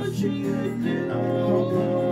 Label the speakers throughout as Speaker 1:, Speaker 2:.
Speaker 1: thought she had been all.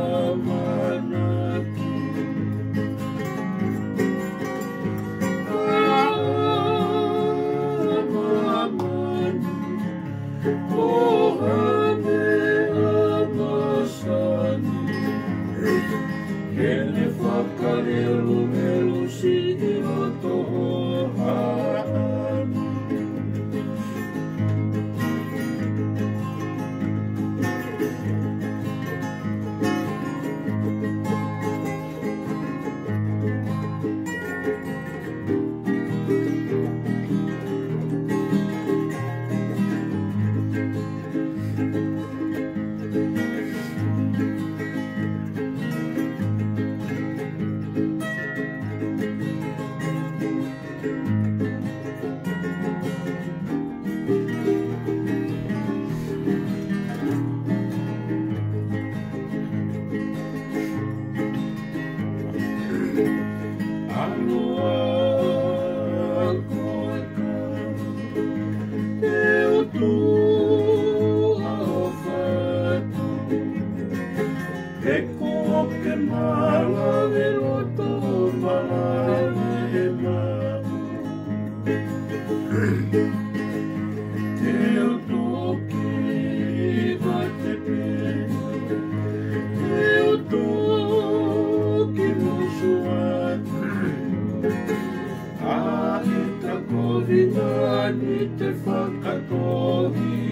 Speaker 1: Teu toque vai te bem, teu toque moçoado, a minha convidade te faca convidado.